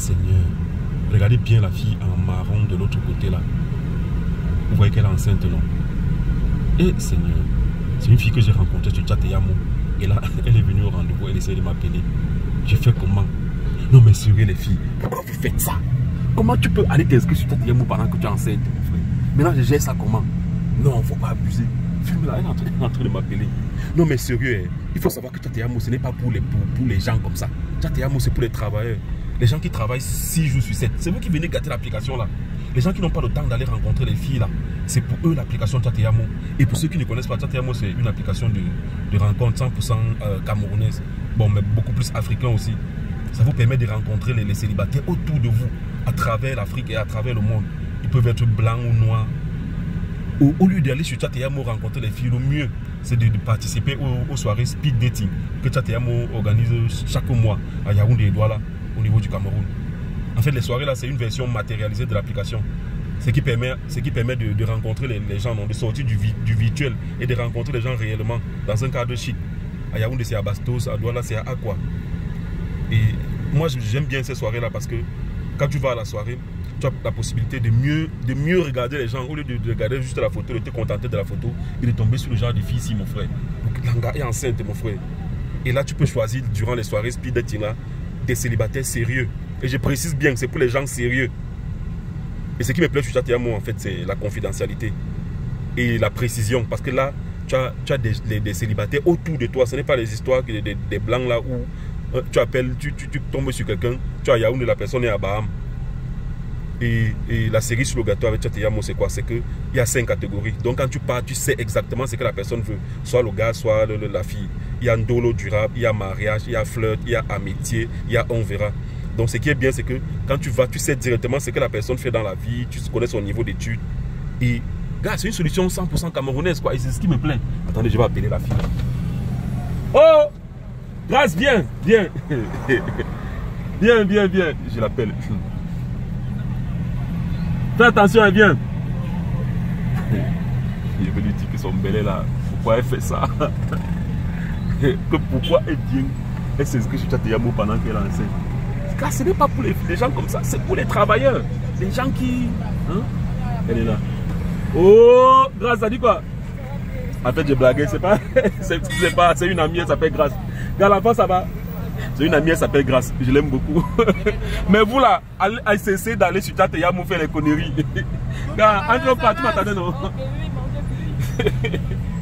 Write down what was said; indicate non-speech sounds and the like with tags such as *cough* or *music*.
Seigneur. Regardez bien la fille en marron de l'autre côté là. Vous voyez qu'elle est enceinte, non? Et Seigneur, c'est une fille que j'ai rencontrée sur Tchateyamo. Et là, *laughs* elle est venue au rendez-vous, elle essaie de m'appeler. Je fais comment? Non mais sérieux les filles, pourquoi vous faites ça? Comment tu peux aller t'inscrire sur Tchateyamo pendant que tu es enceinte, mon frère? Maintenant, je gère ça comment? Non, faut pas abuser. Filme là, elle est en train, elle *laughs* est en train de m'appeler. Non mais sérieux, hein, il faut savoir que Tchateyamo, ce n'est pas pour les, pour, pour les gens comme ça. Tchateyamo, c'est pour les travailleurs. Les gens qui travaillent 6 jours sur 7. C'est vous qui venez gâter l'application là. Les gens qui n'ont pas le temps d'aller rencontrer les filles là, c'est pour eux l'application Tchateyamo. Et pour ceux qui ne connaissent pas, Tchateyamo c'est une application de, de rencontre 100% euh, camerounaise. Bon, mais beaucoup plus africain aussi. Ça vous permet de rencontrer les, célibataires autour de vous, à travers l'Afrique et à travers le monde. Ils peuvent être blancs ou noirs. Au, lieu d'aller sur Tchateyamo rencontrer les filles, le mieux c'est de, participer aux, soirées speed dating que Tchateyamo organise chaque mois à Yaoundé et Douala au niveau du Cameroun. En fait, les soirées là, c'est une version matérialisée de l'application. Ce qui permet, ce qui permet de, rencontrer les, gens, non, de sortir du, virtuel et de rencontrer les gens réellement dans un cadre chic. À Yaoundé, c'est à Bastos, à Douala, c'est à Aqua. Et moi, j'aime bien ces soirées-là parce que quand tu vas à la soirée, tu as la possibilité de mieux, de mieux regarder les gens au lieu de, de, regarder juste la photo, de te contenter de la photo et de tomber sur le genre de fille ici, mon frère. Donc, est enceinte, mon frère. Et là, tu peux choisir durant les soirées speed dating là, célibataires sérieux. Et je précise bien que c'est pour les gens sérieux. Et ce qui me plaît sur Chatiamo, en fait, c'est la confidentialité et la précision. Parce que là, tu as, tu as des, célibataires autour de toi. Ce n'est pas les histoires des, des, des blancs là où euh, tu appelles, tu, tu, tu tombes sur quelqu'un, tu as Yaoundé, la personne est à Baham. Et, la série sur le gâteau avec Tchateyamo, c'est quoi? C'est qu'il y a cinq catégories. Donc quand tu pars, tu sais exactement ce que la personne veut. Soit le gars, soit la fille. Il y a un durable, il y a mariage, il y a flirt, il y a amitié, il y a on verra. Donc ce qui est bien, c'est que quand tu vas, tu sais directement ce que la personne fait dans la vie, tu connais son niveau d'études. Et, gars, c'est une solution 100% camerounaise, quoi. Et c'est ce qui me plaît. Attendez, je vais appeler la fille. Oh Grâce, viens, viens. *laughs* viens, viens, viens. Je l'appelle. Fais attention, elle vient. Je vais lui dire que son bel là, pourquoi elle fait ça? Que pourquoi elle vient? Elle s'inscrit sur Tchateyamo pendant qu'elle est enceinte. Car ce n'est pas pour les, gens comme ça, c'est pour les travailleurs. Les gens qui. Hein? Elle est là. Oh Grâce, ça dit quoi En fait, j'ai blagué, *laughs* c'est pas. C'est une amie, elle s'appelle Grâce. Gars, l'enfant, ça va j'ai une amie, elle s'appelle Grâce. Je l'aime beaucoup. *laughs* Mais vous là, allez cesser d'aller sur Tchateyamo faire les conneries. *laughs* Gars, entre pas, tu m'attendais non *laughs*